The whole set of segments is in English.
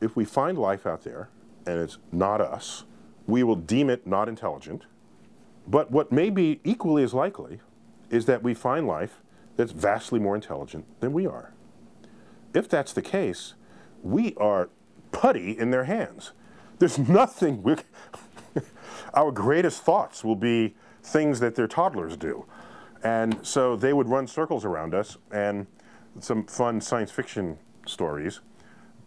if we find life out there and it's not us, we will deem it not intelligent. But what may be equally as likely is that we find life that's vastly more intelligent than we are. If that's the case, we are putty in their hands. There's nothing, we, our greatest thoughts will be things that their toddlers do. And so they would run circles around us, and some fun science fiction stories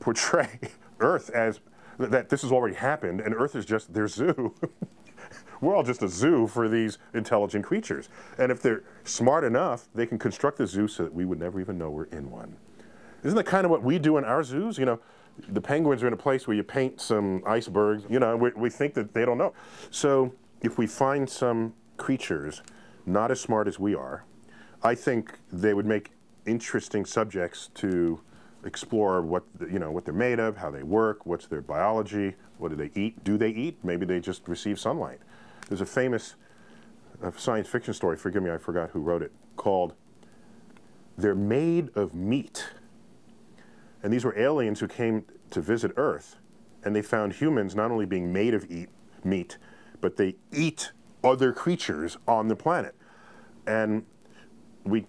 portray Earth as that this has already happened, and Earth is just their zoo. We're all just a zoo for these intelligent creatures. And if they're smart enough, they can construct the zoo so that we would never even know we're in one. Isn't that kind of what we do in our zoos? You know, the penguins are in a place where you paint some icebergs, you know, we, we think that they don't know. So if we find some creatures not as smart as we are, I think they would make interesting subjects to explore what you know what they're made of, how they work, what's their biology, what do they eat, do they eat? Maybe they just receive sunlight. There's a famous uh, science fiction story. Forgive me, I forgot who wrote it. Called "They're Made of Meat," and these were aliens who came to visit Earth, and they found humans not only being made of eat meat, but they eat other creatures on the planet, and we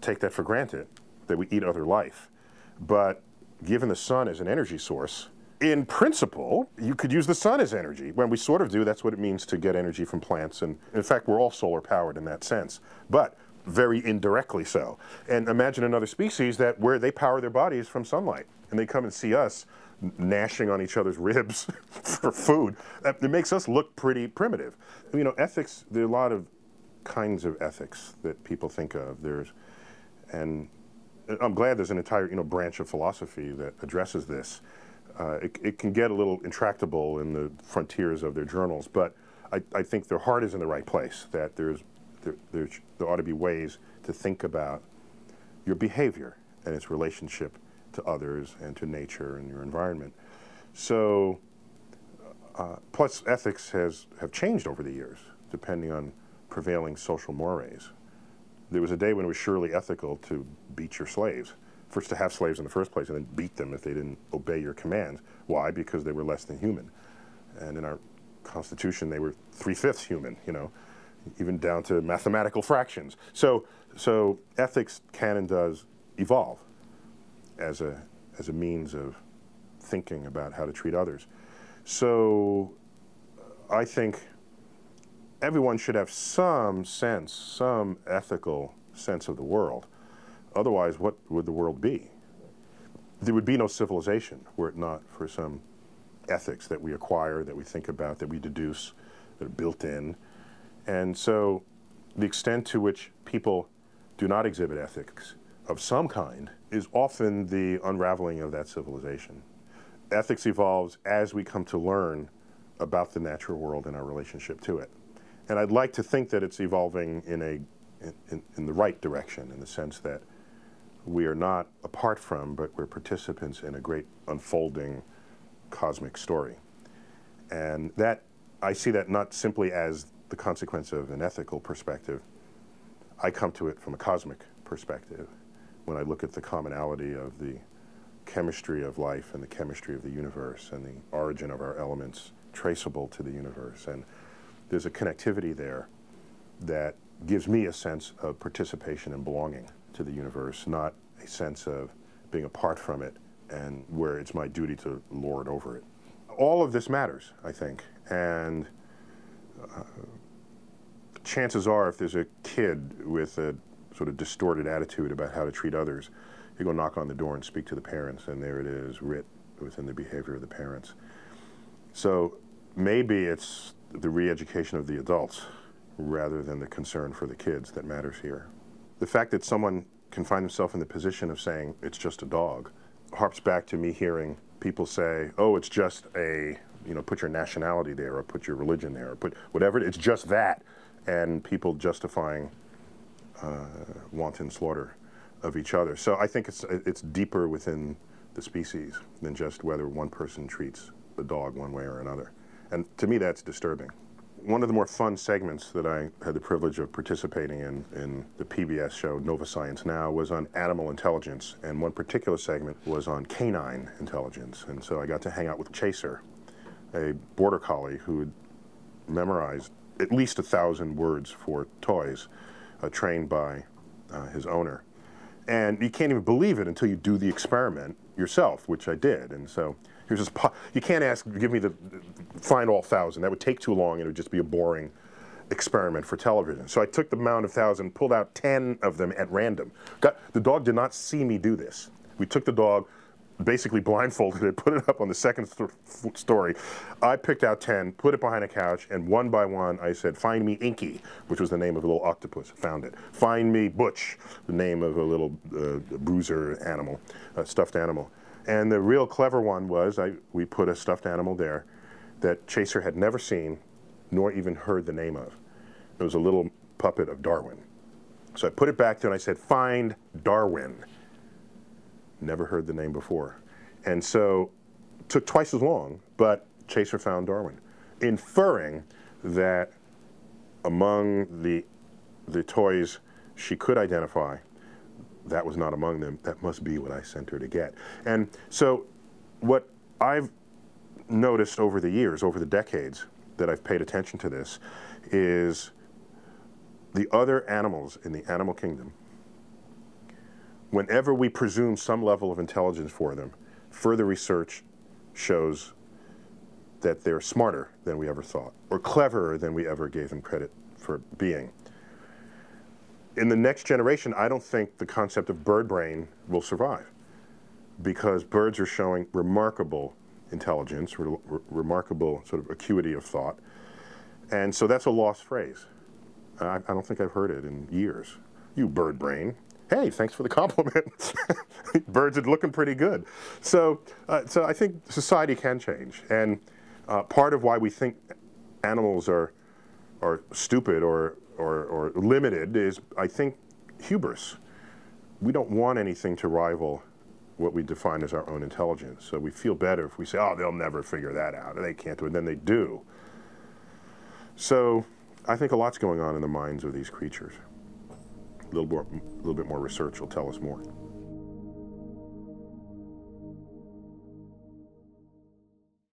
take that for granted that we eat other life. But given the sun as an energy source, in principle, you could use the sun as energy. When we sort of do, that's what it means to get energy from plants. And in fact, we're all solar powered in that sense, but very indirectly so. And imagine another species that where they power their bodies from sunlight and they come and see us gnashing on each other's ribs for food. It makes us look pretty primitive. You know, ethics, there are a lot of kinds of ethics that people think of. There's, and I'm glad there's an entire you know branch of philosophy that addresses this. Uh, it, it, can get a little intractable in the frontiers of their journals, but I, I think their heart is in the right place. That there's there, there's, there ought to be ways to think about your behavior and its relationship to others and to nature and your environment. So, uh, plus ethics has have changed over the years, depending on prevailing social mores. There was a day when it was surely ethical to beat your slaves. First, to have slaves in the first place, and then beat them if they didn't obey your commands. Why? Because they were less than human. And in our Constitution, they were three fifths human, you know, even down to mathematical fractions. So, so ethics can and does evolve as a, as a means of thinking about how to treat others. So, I think everyone should have some sense, some ethical sense of the world. Otherwise, what would the world be? There would be no civilization were it not for some ethics that we acquire, that we think about, that we deduce, that are built in. And so the extent to which people do not exhibit ethics of some kind is often the unraveling of that civilization. Ethics evolves as we come to learn about the natural world and our relationship to it. And I'd like to think that it's evolving in, a, in, in the right direction, in the sense that we are not apart from, but we're participants in a great unfolding cosmic story. And that, I see that not simply as the consequence of an ethical perspective, I come to it from a cosmic perspective when I look at the commonality of the chemistry of life and the chemistry of the universe and the origin of our elements traceable to the universe. And there's a connectivity there that gives me a sense of participation and belonging to the universe, not a sense of being apart from it and where it's my duty to lord over it. All of this matters, I think, and uh, chances are if there's a kid with a sort of distorted attitude about how to treat others, you go knock on the door and speak to the parents, and there it is, writ within the behavior of the parents. So maybe it's the re-education of the adults rather than the concern for the kids that matters here. The fact that someone can find himself in the position of saying, it's just a dog, harps back to me hearing people say, oh, it's just a, you know, put your nationality there or put your religion there or put whatever, it's just that. And people justifying uh, wanton slaughter of each other. So I think it's, it's deeper within the species than just whether one person treats the dog one way or another. And to me, that's disturbing. one of the more fun segments that I had the privilege of participating in in the PBS show Nova Science Now was on animal intelligence, and one particular segment was on canine intelligence. And so I got to hang out with Chaser, a border collie who had memorized at least a thousand words for toys, uh, trained by uh, his owner. And you can't even believe it until you do the experiment yourself, which I did. And so here's this, you can't ask, give me the, find all thousand. That would take too long and it would just be a boring experiment for television. So I took the mound of thousand, pulled out 10 of them at random. Got, the dog did not see me do this. We took the dog, basically blindfolded it, put it up on the second story. I picked out 10, put it behind a couch, and one by one I said, find me Inky, which was the name of a little octopus, found it. Find me Butch, the name of a little uh, bruiser animal, a stuffed animal. And the real clever one was I, we put a stuffed animal there that Chaser had never seen nor even heard the name of. It was a little puppet of Darwin. So I put it back there and I said, find Darwin. Never heard the name before. And so it took twice as long, but Chaser found Darwin, inferring that among the, the toys she could identify, that was not among them. That must be what I sent her to get. And so what I've noticed over the years, over the decades that I've paid attention to this, is the other animals in the animal kingdom whenever we presume some level of intelligence for them, further research shows that they're smarter than we ever thought, or cleverer than we ever gave them credit for being. In the next generation, I don't think the concept of bird brain will survive because birds are showing remarkable intelligence, re remarkable sort of acuity of thought. And so that's a lost phrase. I, I don't think I've heard it in years. You bird brain hey, thanks for the compliment. Birds are looking pretty good. So, uh, so I think society can change. And uh, part of why we think animals are, are stupid or, or, or limited is, I think, hubris. We don't want anything to rival what we define as our own intelligence. So we feel better if we say, oh, they'll never figure that out. They can't do it. And then they do. So I think a lot's going on in the minds of these creatures a little, more, a little bit more research will tell us more.